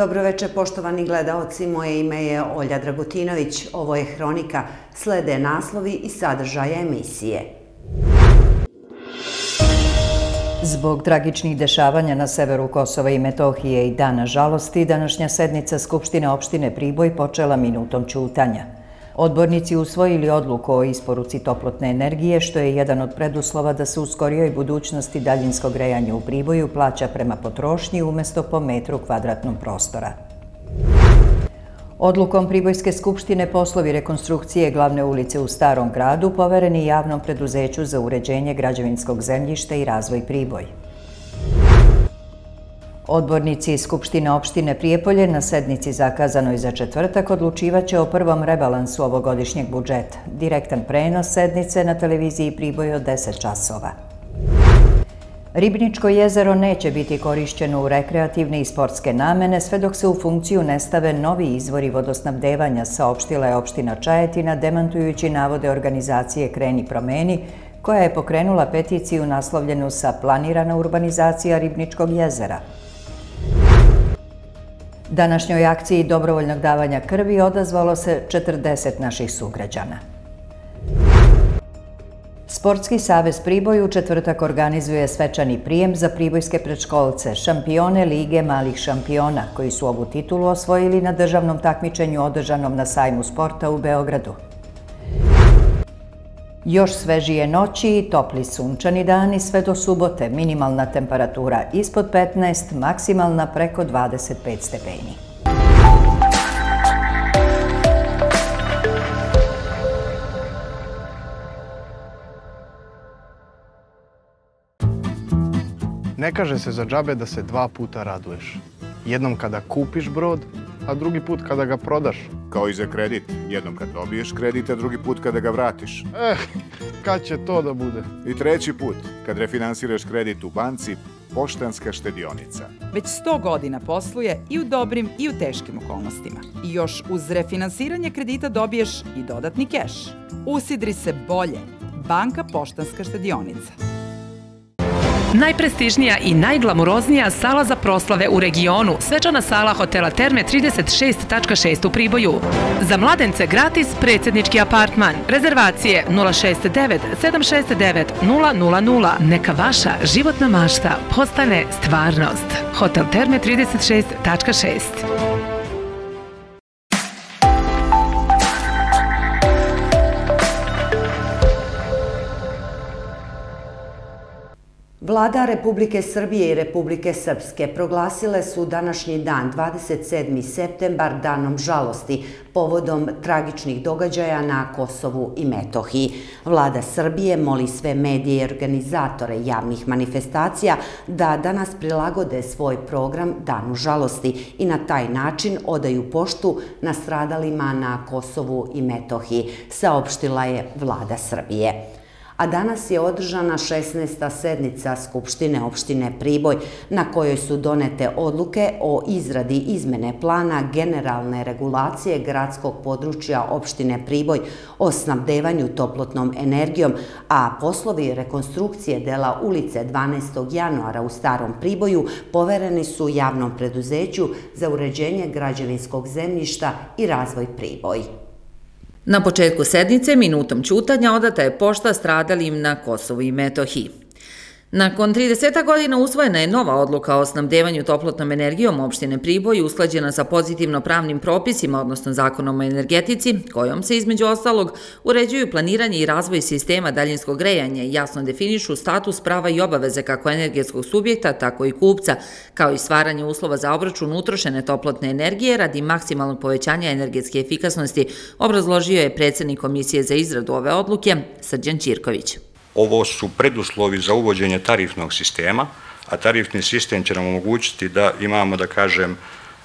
Dobroveče, poštovani gledaoci. Moje ime je Olja Dragutinović. Ovo je Hronika. Slede naslovi i sadržaje emisije. Zbog tragičnih dešavanja na severu Kosova i Metohije i dana žalosti, današnja sednica Skupštine opštine Priboj počela minutom čutanja. Odbornici usvojili odluku o isporuci toplotne energije, što je jedan od preduslova da se u skorijoj budućnosti daljinsko grejanje u Priboju plaća prema potrošnji umjesto po metru kvadratnom prostora. Odlukom Pribojske skupštine poslovi rekonstrukcije glavne ulice u Starom gradu povereni javnom preduzeću za uređenje građevinskog zemljišta i razvoj Priboj. Odbornici Skupštine opštine Prijepolje na sednici zakazanoj za četvrtak odlučivaće o prvom rebalansu ovogodišnjeg budžeta. Direktan prenos sednice na televiziji Priboj od 10 časova. Ribničko jezero neće biti korišćeno u rekreativne i sportske namene sve dok se u funkciju ne stave novi izvori vodosnabdevanja, saopštila je opština Čajetina, demantujući navode organizacije Kreni promeni, koja je pokrenula peticiju naslovljenu sa planirana urbanizacija Ribničkog jezera. Današnjoj akciji dobrovoljnog davanja krvi odazvalo se 40 naših sugrađana. Sportski savez Priboj u četvrtak organizuje svečani prijem za pribojske predškolce, šampione Lige malih šampiona, koji su ovu titulu osvojili na državnom takmičenju održanom na sajmu sporta u Beogradu. Još svežije noći i topli sunčani dani sve do subote, minimalna temperatura ispod 15, maksimalna preko 25 stepeni. Ne kaže se za džabe da se dva puta raduješ. Jednom kada kupiš brod, a drugi put kada ga prodaš. Kao i za kredit. Jednom kad dobiješ kredit, a drugi put kada ga vratiš. Eh, kad će to da bude? I treći put, kad refinansiraš kredit u banci, Poštanska štedionica. Već 100 godina posluje i u dobrim i u teškim okolnostima. I još uz refinansiranje kredita dobiješ i dodatni keš. Usidri se bolje. Banka Poštanska štedionica. Najprestižnija i najglamuroznija sala za proslave u regionu, svečana sala hotela Terme 36.6 u Priboju. Za mladence gratis predsjednički apartman. Rezervacije 069 769 000. Neka vaša životna mašta postane stvarnost. Hotel Terme 36.6. Vlada Republike Srbije i Republike Srpske proglasile su današnji dan, 27. septembar, danom žalosti, povodom tragičnih događaja na Kosovu i Metohiji. Vlada Srbije moli sve medije i organizatore javnih manifestacija da danas prilagode svoj program danu žalosti i na taj način odaju poštu na stradalima na Kosovu i Metohiji, saopštila je Vlada Srbije a danas je održana 16. sednica Skupštine opštine Priboj, na kojoj su donete odluke o izradi izmene plana generalne regulacije gradskog područja opštine Priboj o snabdevanju toplotnom energijom, a poslovi rekonstrukcije dela ulice 12. januara u Starom Priboju povereni su javnom preduzeću za uređenje građevinskog zemljišta i razvoj Priboj. Na početku sednice minutom čutanja odata je pošta stradalim na Kosovu i Metohiji. Nakon 30 godina usvojena je nova odluka o snabdevanju toplotnom energijom opštine Priboj usklađena sa pozitivno pravnim propisima, odnosno zakonom o energetici, kojom se između ostalog uređuju planiranje i razvoj sistema daljinskog grejanja i jasno definišu status prava i obaveze kako energetskog subjekta, tako i kupca, kao i stvaranje uslova za obračun utrošene toplotne energije radi maksimalnog povećanja energetske efikasnosti, obrazložio je predsjednik Komisije za izradu ove odluke, Srđan Čirković. Ovo su preduslovi za uvođenje tarifnog sistema, a tarifni sistem će nam omogućiti da imamo, da kažem,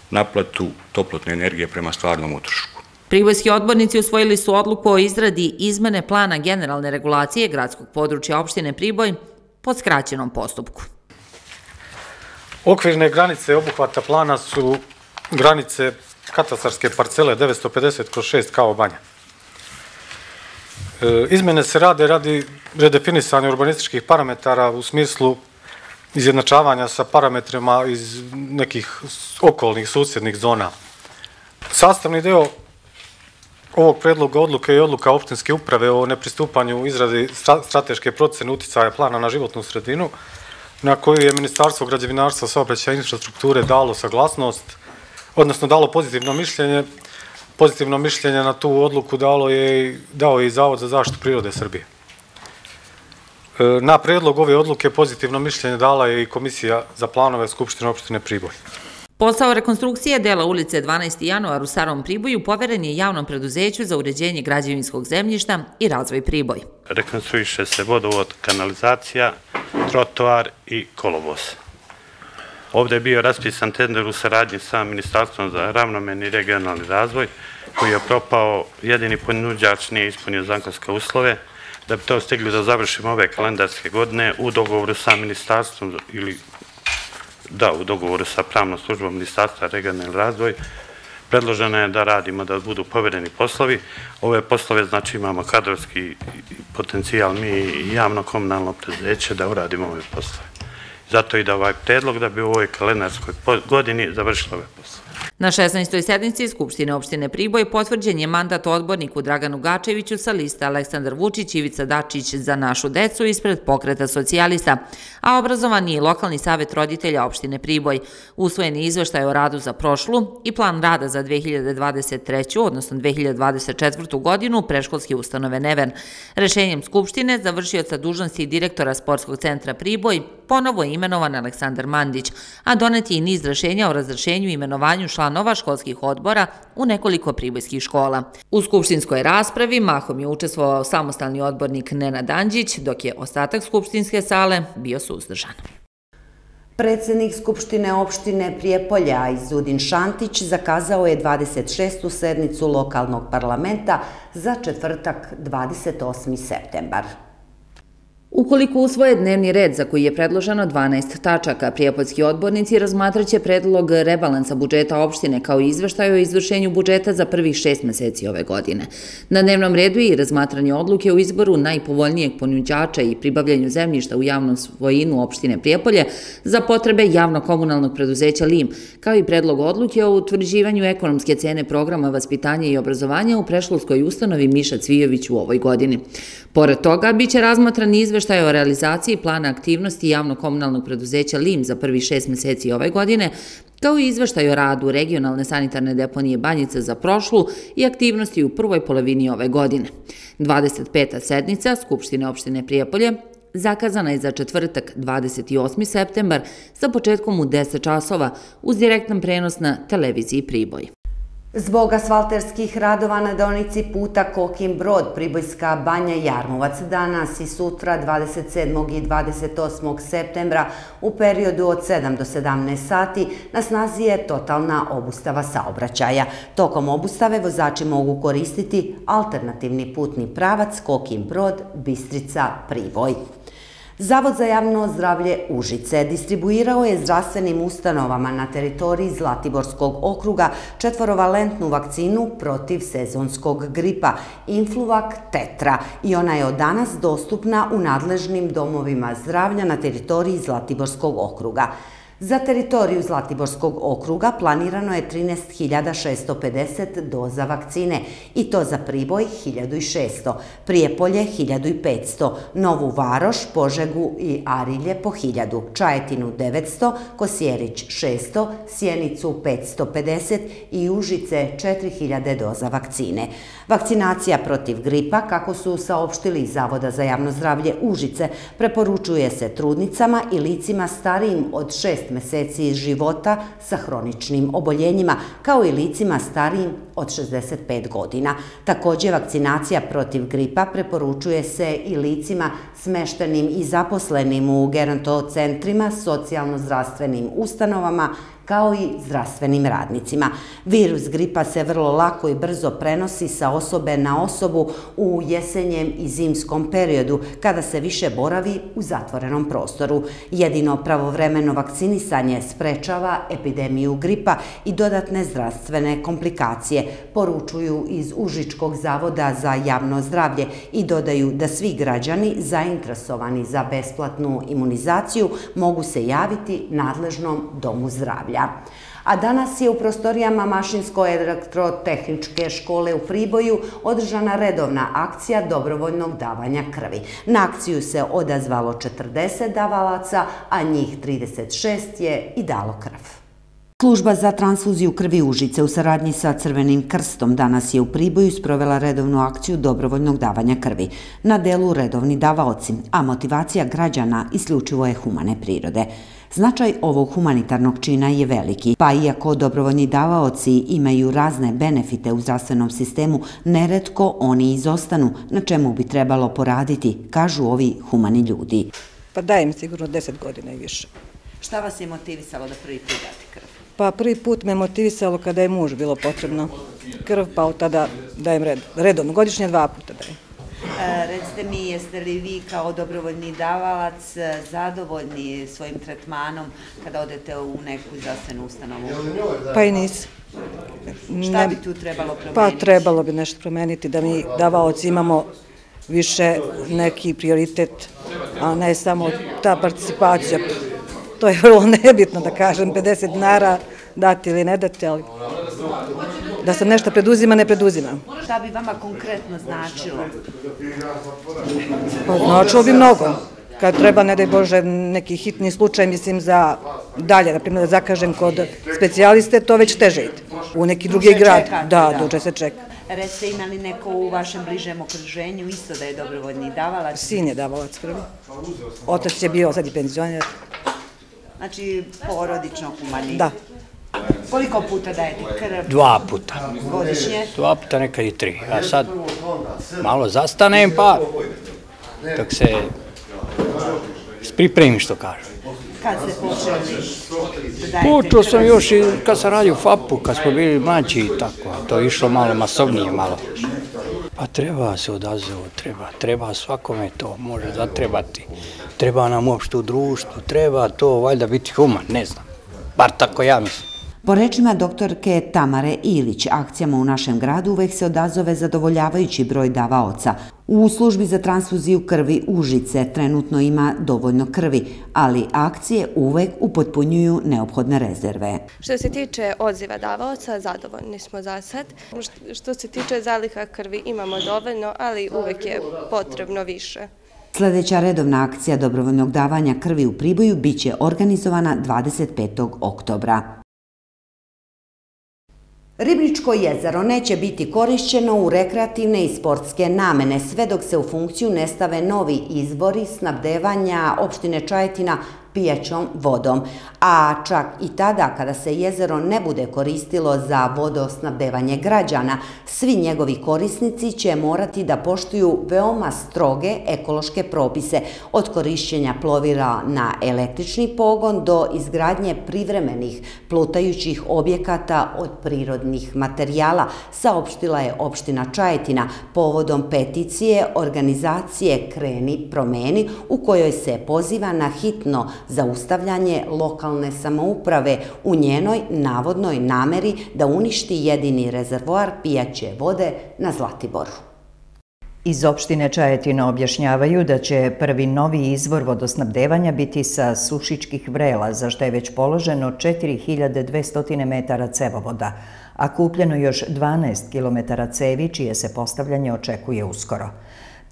naplatu toplotne energije prema stvarnom utrošku. Pribojski odbornici usvojili su odluku o izradi izmene plana generalne regulacije gradskog područja opštine Priboj pod skraćenom postupku. Okvirne granice obuhvata plana su granice katastarske parcele 950 kroz 6 kao banja. E, izmjene izmene se rade radi redefinisanja urbanističkih parametara u smislu izjednačavanja sa parametrima iz nekih okolnih susjednih zona. Sastavni deo ovog predloga odluke je odluka opštinske uprave o nepristupanju izradi strateške procene uticaja plana na životnu sredinu, na koju je Ministarstvo građevinarstva, saobraćaja i infrastrukture dalo saglasnost, odnosno dalo pozitivno mišljenje. Pozitivno mišljenje na tu odluku dalo je, dao je i Zavod za zaštitu prirode Srbije. E, na predlog ove odluke pozitivno mišljenje dala je i Komisija za planove Skupštine opštine Priboj. Posao rekonstrukcije dela ulice 12. januar u Starom Priboju poveren je javnom preduzeću za uređenje građevinskog zemljišta i razvoj Priboj. Rekonstruiše se vodovod, kanalizacija, trotoar i kolovoz. Ovde je bio raspisan tender u saradnji sa Ministarstvom za ravnomenni regionalni razvoj, koji je propao jedini ponuđač, nije ispunio zakonske uslove, da bi to stigli da završimo ove kalendarske godine u dogovoru sa Ministarstvom ili da, u dogovoru sa pravnom službom Ministarstva regionalni razvoj, predloženo je da radimo da budu povereni poslovi. Ove poslove, znači imamo kadrovski potencijal, mi i javno-komunalno prezeće da uradimo ove poslove. Zato i da ovaj predlog da bi u ovoj kalendarskoj godini završili ove ovaj poslove. Na 16. sednici Skupštine opštine Priboj potvrđen je mandat odborniku Draganu Gačeviću sa lista Aleksandar Vučić, i Ivica Dačić za našu decu ispred pokreta socijalista, a obrazovan je lokalni savjet roditelja opštine Priboj. Usvojen je izveštaj o radu za prošlu i plan rada za 2023. odnosno 2024. godinu preškolske ustanove Neven. Rešenjem Skupštine završio sa dužnosti direktora Sportskog centra Priboj, ponovo je imenovan Aleksandar Mandić, a donet je i niz rešenja o razrešenju i imenovanju članova školskih odbora u nekoliko pribojskih škola. U skupštinskoj raspravi mahom je učestvovao samostalni odbornik Nena Danđić, dok je ostatak skupštinske sale bio suzdržan. Predsednik Skupštine opštine Prijepolja Izudin Šantić zakazao je 26. sednicu lokalnog parlamenta za četvrtak 28. septembar. Ukoliko usvoje dnevni red za koji je predloženo 12 tačaka, prijepoljski odbornici razmatraće predlog rebalansa budžeta opštine kao izveštaju o izvršenju budžeta za prvih šest meseci ove godine. Na dnevnom redu je i razmatranje odluke u izboru najpovoljnijeg ponuđača i pribavljanju zemljišta u javnom svojinu opštine Prijepolje za potrebe javno-komunalnog preduzeća LIM, kao i predlog odluke o utvrđivanju ekonomske cene programa vaspitanja i obrazovanja u preškolskoj ustanovi Miša Cvijović u ovoj godini. Pored toga, bit će razmatran izveštaj o realizaciji plana aktivnosti javno-komunalnog preduzeća LIM za prvi šest meseci ove godine, kao i izveštaj o radu regionalne sanitarne deponije Banjice za prošlu i aktivnosti u prvoj polovini ove godine. 25. sednica Skupštine opštine Prijepolje zakazana je za četvrtak 28. septembar sa početkom u 10 časova uz direktan prenos na televiziji Priboj. Zbog asfalterskih radova na donici puta Kokin Brod, Pribojska banja Jarmovac danas i sutra 27. i 28. septembra u periodu od 7 do 17 sati na snazi je totalna obustava saobraćaja. Tokom obustave vozači mogu koristiti alternativni putni pravac Kokin Brod, Bistrica, Priboj. Zavod za javno zdravlje Užice distribuirao je zdravstvenim ustanovama na teritoriji Zlatiborskog okruga četvorovalentnu vakcinu protiv sezonskog gripa Influvak Tetra i ona je od danas dostupna u nadležnim domovima zdravlja na teritoriji Zlatiborskog okruga. Za teritoriju Zlatiborskog okruga planirano je 13.650 doza vakcine i to za Priboj 1.600, Prijepolje 1.500, Novu Varoš, Požegu i Arilje po 1.000, Čajetinu 900, Kosjerić 600, Sjenicu 550 i Užice 4.000 doza vakcine. Vakcinacija protiv gripa, kako su saopštili iz Zavoda za javno zdravlje Užice, preporučuje se trudnicama i licima starijim od 6 meseci života sa hroničnim oboljenjima, kao i licima starijim od 65 godina. Također, vakcinacija protiv gripa preporučuje se i licima smeštenim i zaposlenim u gerantocentrima, socijalno-zdravstvenim ustanovama kao i zdravstvenim radnicima. Virus gripa se vrlo lako i brzo prenosi sa osobe na osobu u jesenjem i zimskom periodu, kada se više boravi u zatvorenom prostoru. Jedino pravovremeno vakcinisanje sprečava epidemiju gripa i dodatne zdravstvene komplikacije, poručuju iz Užičkog zavoda za javno zdravlje i dodaju da svi građani zainteresovani za besplatnu imunizaciju mogu se javiti nadležnom domu zdravlja. A danas je u prostorijama Mašinsko-elektrotehničke škole u Priboju održana redovna akcija dobrovoljnog davanja krvi. Na akciju se odazvalo 40 davalaca, a njih 36 je i dalo krv. Služba za transfuziju krvi Užice u saradnji sa Crvenim krstom danas je u Priboju sprovela redovnu akciju dobrovoljnog davanja krvi. Na delu redovni davaoci, a motivacija građana isključivo je humane prirode. Značaj ovog humanitarnog čina je veliki, pa iako dobrovoljni davaoci imaju razne benefite u zdravstvenom sistemu, neretko oni izostanu, na čemu bi trebalo poraditi, kažu ovi humani ljudi. Pa dajem sigurno deset godina i više. Šta vas je motivisalo da prvi put dati krv? Pa prvi put me motivisalo kada je muž bilo potrebno krv, pa od tada dajem redovno, godišnje dva puta dajem. E, recite mi, jeste li vi kao dobrovoljni davalac e, zadovoljni svojim tretmanom kada odete u neku zdravstvenu ustanovu? Pa i nis. Šta bi tu trebalo promeniti? Pa trebalo bi nešto promeniti da mi davaoci imamo više neki prioritet, a ne samo ta participacija to je vrlo nebitno da kažem, 50 dinara dati ili ne dati, ali da se nešto preduzima, ne preduzima. Šta bi vama konkretno značilo? Pa značilo bi mnogo. Kad treba, ne daj Bože, neki hitni slučaj, mislim, za dalje, na primjer, da zakažem kod specijaliste, to već teže ide. U neki drugi grad. Da, duže se čeka. Recite, ima li neko u vašem bližem okruženju isto da je dobrovoljni davalac? Sin je davalac prvi. Otac je bio, sad i penzioner. Znači, porodično humani. Da. Koliko puta dajete krv? Dva puta. Godišnje? Dva puta, nekad i tri. A sad malo zastanem, pa dok se pripremim, što kažem. Kad ste počeli da Počeo sam još i kad sam radio u FAP-u, kad smo bili mlađi i tako. To je išlo malo masovnije, malo. Pa treba se odazvati, treba, treba svakome to, može zatrebati. Treba nam uopšte u društvu, treba to valjda biti human, ne znam. Bar tako ja mislim. Po rečima doktorke Tamare Ilić, akcijama u našem gradu uvek se odazove zadovoljavajući broj davaoca. U službi za transfuziju krvi Užice trenutno ima dovoljno krvi, ali akcije uvek upotpunjuju neophodne rezerve. Što se tiče odziva davaoca, zadovoljni smo za sad. Što se tiče zaliha krvi, imamo dovoljno, ali uvek je potrebno više. Sljedeća redovna akcija dobrovoljnog davanja krvi u Priboju biće organizovana 25. oktobra. Ribničko jezero neće biti korišćeno u rekreativne i sportske namene sve dok se u funkciju ne stave novi izbori snabdevanja opštine Čajetina pijećom vodom. A čak i tada kada se jezero ne bude koristilo za vodosnabdevanje građana, svi njegovi korisnici će morati da poštuju veoma stroge ekološke propise od korišćenja plovira na električni pogon do izgradnje privremenih plutajućih objekata od prirodnih materijala, saopštila je opština Čajetina povodom peticije organizacije Kreni promeni u kojoj se poziva na hitno zaustavljanje lokalne samouprave u njenoj navodnoj nameri da uništi jedini rezervoar pijaće vode na Zlatiboru. Iz opštine Čajetina objašnjavaju da će prvi novi izvor vodosnabdevanja biti sa sušičkih vrela, za što je već položeno 4200 metara cevovoda, a kupljeno još 12 km cevi, čije se postavljanje očekuje uskoro.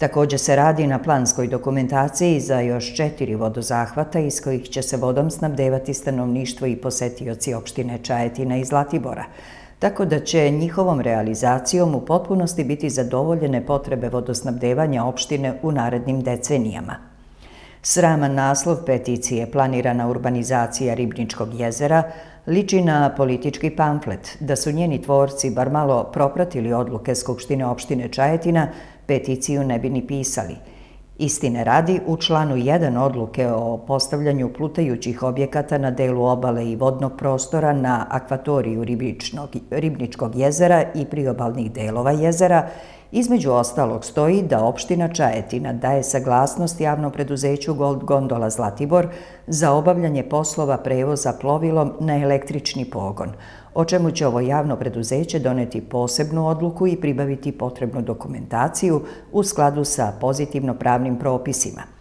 Također se radi na planskoj dokumentaciji za još četiri vodozahvata iz kojih će se vodom snabdevati stanovništvo i posetioci opštine Čajetina i Zlatibora, tako da će njihovom realizacijom u potpunosti biti zadovoljene potrebe vodosnabdevanja opštine u narednim decenijama. Sraman naslov peticije planirana urbanizacija Ribničkog jezera liči na politički pamflet da su njeni tvorci bar malo propratili odluke Skupštine opštine Čajetina, peticiju ne bi ni pisali. Istine radi, u članu 1 odluke o postavljanju plutajućih objekata na delu obale i vodnog prostora na akvatoriju Ribničkog jezera i priobalnih delova jezera, između ostalog stoji da opština Čajetina daje saglasnost javnom preduzeću Gold Gondola Zlatibor za obavljanje poslova prevoza plovilom na električni pogon, o čemu će ovo javno preduzeće doneti posebnu odluku i pribaviti potrebnu dokumentaciju u skladu sa pozitivno pravnim propisima.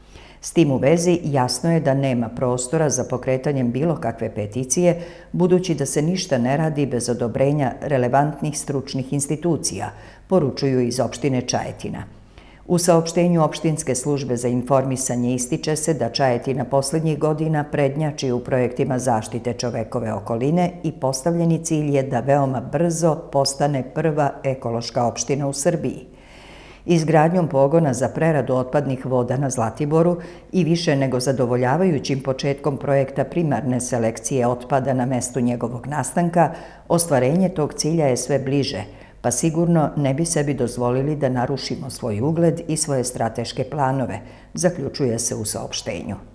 S tim u vezi jasno je da nema prostora za pokretanjem bilo kakve peticije, budući da se ništa ne radi bez odobrenja relevantnih stručnih institucija, poručuju iz opštine Čajetina. U saopštenju opštinske službe za informisanje ističe se da Čajetina poslednjih godina prednjači u projektima zaštite čovekove okoline i postavljeni cilj je da veoma brzo postane prva ekološka opština u Srbiji. Izgradnjom pogona za preradu otpadnih voda na Zlatiboru i više nego zadovoljavajućim početkom projekta primarne selekcije otpada na mestu njegovog nastanka, ostvarenje tog cilja je sve bliže – pa sigurno ne bi sebi dozvolili da narušimo svoj ugled i svoje strateške planove, zaključuje se u saopštenju.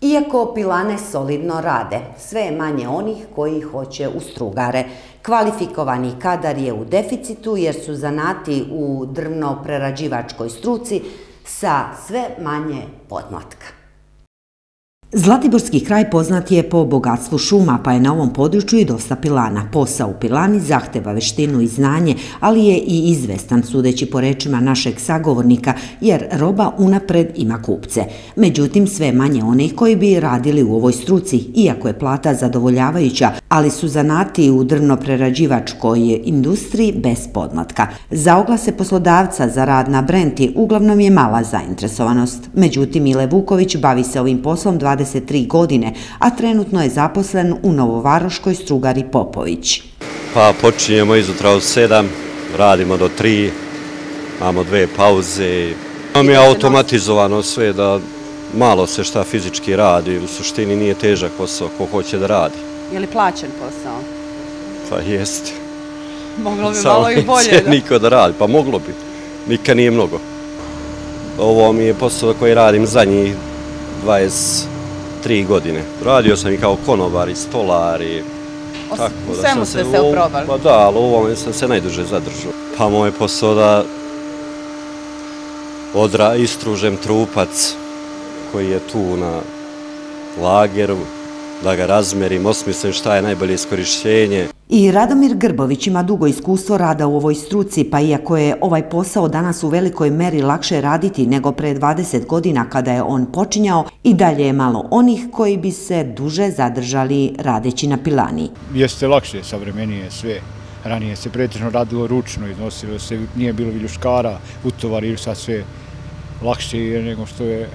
Iako pilane solidno rade, sve je manje onih koji hoće u strugare. Kvalifikovani kadar je u deficitu jer su zanati u drvno-prerađivačkoj struci sa sve manje podmlatka. Zlatiborski kraj poznat je po bogatstvu šuma, pa je na ovom području i dosta pilana. Posao u pilani zahteva veštinu i znanje, ali je i izvestan, sudeći po rečima našeg sagovornika, jer roba unapred ima kupce. Međutim, sve manje onih koji bi radili u ovoj struci, iako je plata zadovoljavajuća, ali su zanati u drvno-prerađivačkoj industriji bez podmatka. Za oglase poslodavca za rad na Brenti uglavnom je mala zainteresovanost. Međutim, Mile Vuković bavi se ovim poslom 23 godine, a trenutno je zaposlen u Novovaroškoj strugari Popović. Pa počinjemo izutra od 7, radimo do 3, imamo dve pauze. Imam je automatizovano sve da malo se šta fizički radi, u suštini nije težak posao ko hoće da radi. Je li plaćen posao? Pa jeste. Moglo bi malo i bolje. Samo niko da radi, pa moglo bi. Nikad nije mnogo. Ovo mi je posao koji radim zadnjih 23 godine. Radio sam i kao konobar i stolar i tako da sam se... se uprobali? Pa da, ali u ovome sam se najduže zadržao. Pa moj posao da odra, istružem trupac koji je tu na lageru, da ga razmerim, osmislim šta je najbolje iskorišćenje. I Radomir Grbović ima dugo iskustvo rada u ovoj struci, pa iako je ovaj posao danas u velikoj meri lakše raditi nego pre 20 godina kada je on počinjao, i dalje je malo onih koji bi se duže zadržali radeći na pilani. Jeste lakše, savremenije sve. Ranije se pretežno radilo ručno, iznosilo se, nije bilo viljuškara, utovari, sad sve lakše nego što je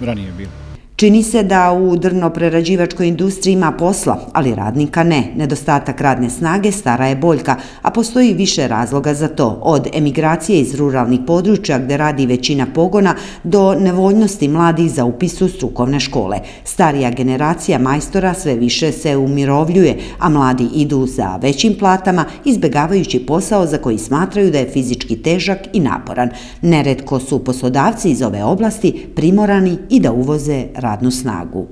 ranije bilo. Čini se da u drno-prerađivačkoj industriji ima posla, ali radnika ne. Nedostatak radne snage stara je boljka, a postoji više razloga za to. Od emigracije iz ruralnih područja gde radi većina pogona do nevoljnosti mladih za upis u strukovne škole. Starija generacija majstora sve više se umirovljuje, a mladi idu za većim platama, izbegavajući posao za koji smatraju da je fizički težak i naporan. Neretko su poslodavci iz ove oblasti primorani i da uvoze radnika radnu snagu.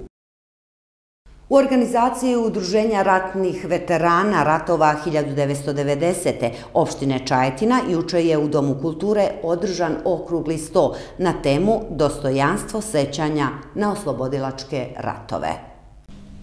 U organizaciji Udruženja ratnih veterana ratova 1990. opštine Čajetina juče je u Domu kulture održan okrugli sto na temu Dostojanstvo sećanja na oslobodilačke ratove.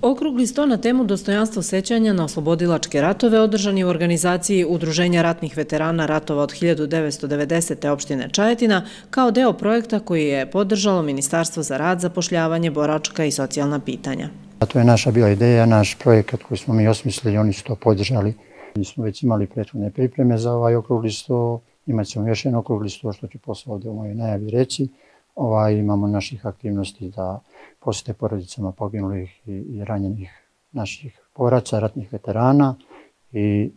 Okrugli sto na temu dostojanstvo sećanja na oslobodilačke ratove održan je u organizaciji Udruženja ratnih veterana ratova od 1990. opštine Čajetina kao deo projekta koji je podržalo Ministarstvo za rad, zapošljavanje, boračka i socijalna pitanja. To je naša bila ideja, naš projekat koji smo mi osmislili, oni su to podržali. Mi smo već imali prethodne pripreme za ovaj okrugli sto, imat ćemo još jedan okrugli sto što ću posle ovdje u mojoj najavi reći. Ovaj, imamo naših aktivnosti da posjete porodicama poginulih i, i ranjenih naših boraca, ratnih veterana i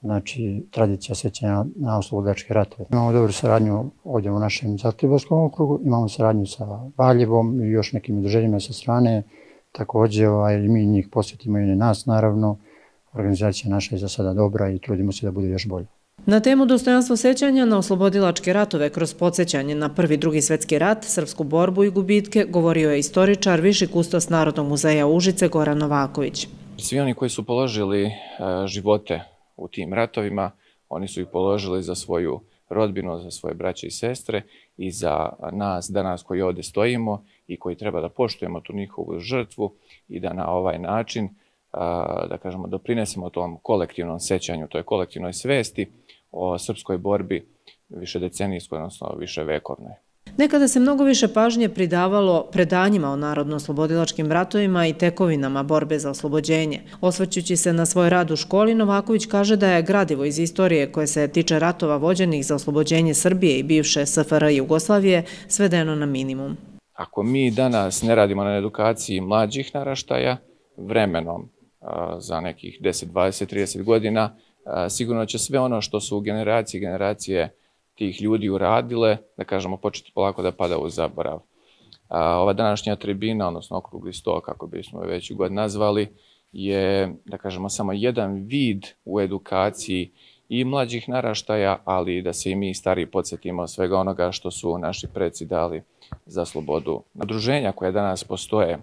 znači, tradicija sećanja na oslobodačke ratove. Imamo dobru saradnju ovdje u našem Zlatiborskom okrugu, imamo saradnju sa Valjevom i još nekim udruženjima sa strane. Također ovaj, mi njih posjetimo i nas naravno. Organizacija naša je za sada dobra i trudimo se da bude još bolje. Na temu dostojanstvo sećanja na oslobodilačke ratove kroz podsjećanje na prvi drugi svetski rat, srpsku borbu i gubitke, govorio je istoričar, viši kustos Narodnog muzeja Užice Goran Novaković. Svi oni koji su položili e, živote u tim ratovima, oni su ih položili za svoju rodbinu, za svoje braće i sestre i za nas danas koji ovdje stojimo i koji treba da poštujemo tu njihovu žrtvu i da na ovaj način da kažemo, doprinesemo tom kolektivnom sećanju, toj kolektivnoj svesti o srpskoj borbi više decenijskoj, odnosno više vekovnoj. Nekada se mnogo više pažnje pridavalo predanjima o narodno-oslobodilačkim ratovima i tekovinama borbe za oslobođenje. Osvaćući se na svoj rad u školi, Novaković kaže da je gradivo iz istorije koje se tiče ratova vođenih za oslobođenje Srbije i bivše SFR Jugoslavije svedeno na minimum. Ako mi danas ne radimo na edukaciji mlađih naraštaja, vremenom za nekih 10, 20, 30 godina, sigurno će sve ono što su generacije generacije tih ljudi uradile, da kažemo, početi polako da pada u zaborav. A, Ova današnja tribina, odnosno okrugli sto, kako bismo već god nazvali, je, da kažemo, samo jedan vid u edukaciji i mlađih naraštaja, ali da se i mi stari podsjetimo svega onoga što su naši preci dali za slobodu. Udruženja koje danas postoje,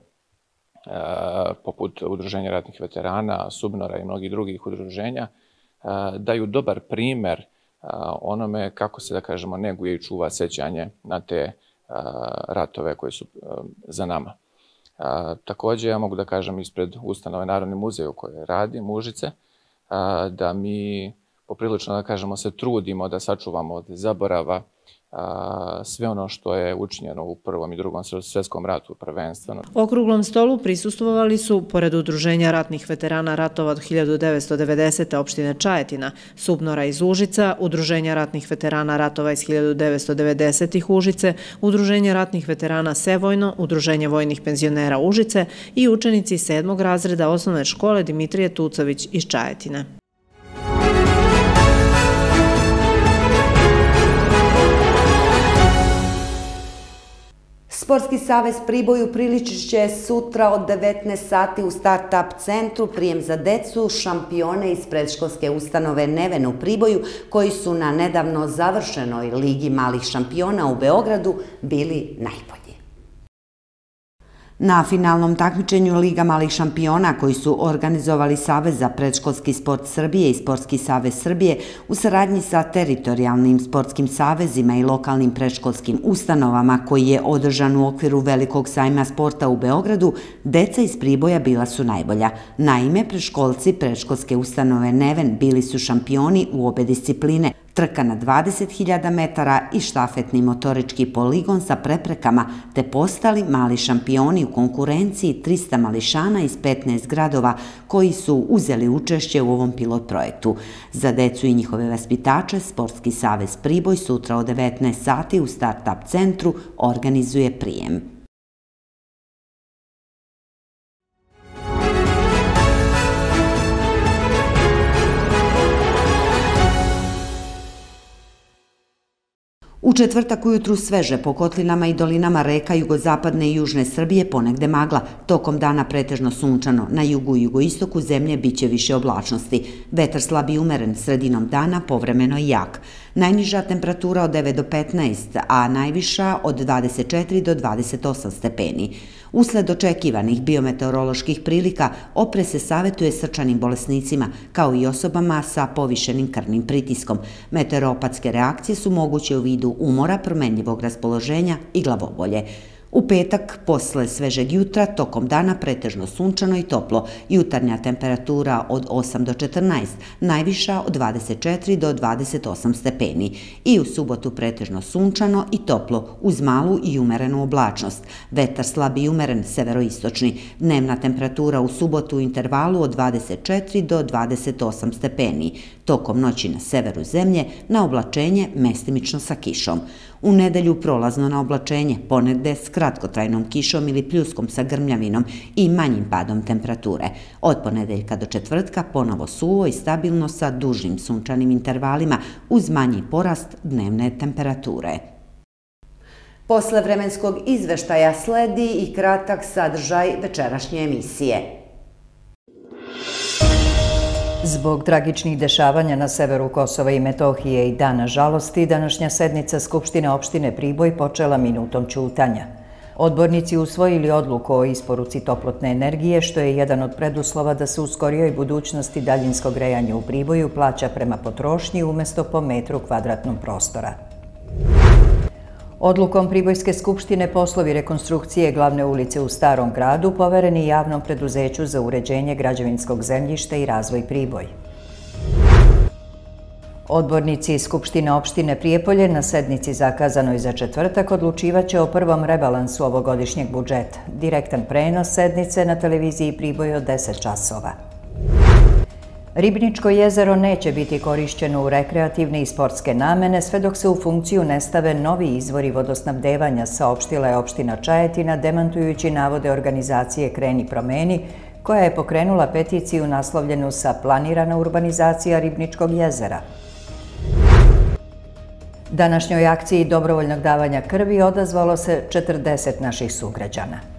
poput Udruženja ratnih veterana, Subnora i mnogih drugih udruženja, daju dobar primer onome kako se, da kažemo, neguje i čuva sećanje na te ratove koje su za nama. Također, ja mogu da kažem ispred ustanove Narodni muzej u kojoj radim, Mužice, da mi poprilično, da kažemo, se trudimo da sačuvamo od zaborava a, sve ono što je učinjeno u prvom i drugom svjetskom ratu prvenstveno. Okruglom stolu prisustvovali su, pored udruženja ratnih veterana ratova od 1990. opštine Čajetina, Subnora iz Užica, udruženja ratnih veterana ratova iz 1990. Užice, udruženje ratnih veterana Sevojno, udruženje vojnih penzionera Užice i učenici sedmog razreda osnovne škole Dimitrije Tucović iz Čajetine. Sportski savez Priboju upriličit će sutra od 19 sati u Startup centru prijem za decu šampione iz predškolske ustanove Neven u Priboju koji su na nedavno završenoj Ligi malih šampiona u Beogradu bili najbolji. Na finalnom takmičenju Liga malih šampiona koji su organizovali Savez za predškolski sport Srbije i Sportski savez Srbije u saradnji sa teritorijalnim sportskim savezima i lokalnim predškolskim ustanovama koji je održan u okviru velikog sajma sporta u Beogradu, deca iz Priboja bila su najbolja. Naime, predškolci predškolske ustanove Neven bili su šampioni u obe discipline – trka na 20.000 metara i štafetni motorički poligon sa preprekama, te postali mali šampioni u konkurenciji 300 mališana iz 15 gradova koji su uzeli učešće u ovom pilot projektu. Za decu i njihove vaspitače Sportski savez Priboj sutra o 19 sati u Startup centru organizuje prijem. U četvrtak ujutru sveže po kotlinama i dolinama reka jugozapadne i južne Srbije ponegde magla. Tokom dana pretežno sunčano. Na jugu i jugoistoku zemlje biće više oblačnosti. Vetar slab i umeren sredinom dana povremeno i jak. Najniža temperatura od 9 do 15, a najviša od 24 do 28 stepeni. Usled očekivanih biometeoroloških prilika opre se savjetuje srčanim bolesnicima kao i osobama sa povišenim krvnim pritiskom. Meteoropatske reakcije su moguće u vidu umora, promenljivog raspoloženja i glavobolje. U petak, posle svežeg jutra, tokom dana pretežno sunčano i toplo, jutarnja temperatura od 8 do 14, najviša od 24 do 28 stepeni. I u subotu pretežno sunčano i toplo, uz malu i umerenu oblačnost. Vetar slab i umeren, severoistočni. Dnevna temperatura u subotu u intervalu od 24 do 28 stepeni. Tokom noći na severu zemlje, na oblačenje mestimično sa kišom. U nedelju prolazno na oblačenje, ponegde s kratkotrajnom kišom ili pljuskom sa grmljavinom i manjim padom temperature. Od ponedeljka do četvrtka ponovo suvo i stabilno sa dužim sunčanim intervalima uz manji porast dnevne temperature. Posle vremenskog izveštaja sledi i kratak sadržaj večerašnje emisije. Zbog tragičnih dešavanja na severu Kosova i Metohije i dana žalosti, današnja sednica Skupštine opštine Priboj počela minutom čutanja. Odbornici usvojili odluku o isporuci toplotne energije, što je jedan od preduslova da se u skorijoj budućnosti daljinsko grejanje u Priboju plaća prema potrošnji umesto po metru kvadratnom prostora. Odlukom Pribojske skupštine poslovi rekonstrukcije glavne ulice u Starom gradu povereni javnom preduzeću za uređenje građevinskog zemljišta i razvoj Priboj. Odbornici Skupštine opštine Prijepolje na sednici zakazanoj za četvrtak odlučivaće o prvom rebalansu ovogodišnjeg budžeta. Direktan prenos sednice na televiziji Priboj od 10 časova. Ribničko jezero neće biti korišćeno u rekreativne i sportske namene sve dok se u funkciju ne stave novi izvori vodosnabdevanja, saopštila je opština Čajetina, demantujući navode organizacije Kreni promeni, koja je pokrenula peticiju naslovljenu sa planirana urbanizacija Ribničkog jezera. Današnjoj akciji dobrovoljnog davanja krvi odazvalo se 40 naših sugrađana.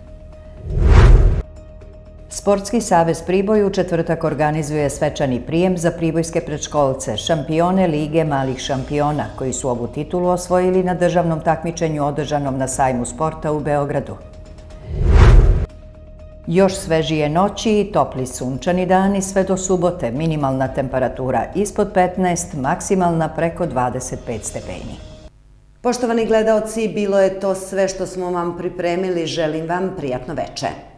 Sportski savez Priboj u četvrtak organizuje svečani prijem za pribojske predškolce, šampione Lige malih šampiona, koji su ovu titulu osvojili na državnom takmičenju održanom na sajmu sporta u Beogradu. Još svežije noći i topli sunčani dani sve do subote, minimalna temperatura ispod 15, maksimalna preko 25 stepeni. Poštovani gledalci, bilo je to sve što smo vam pripremili. Želim vam prijatno večer.